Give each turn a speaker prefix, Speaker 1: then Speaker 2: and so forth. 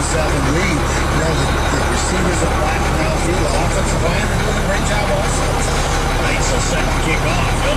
Speaker 1: Seven lead. You know, the, the receivers are blocking downfield. The offensive
Speaker 2: line
Speaker 1: are doing a great
Speaker 2: job also. Makes so second kickoff.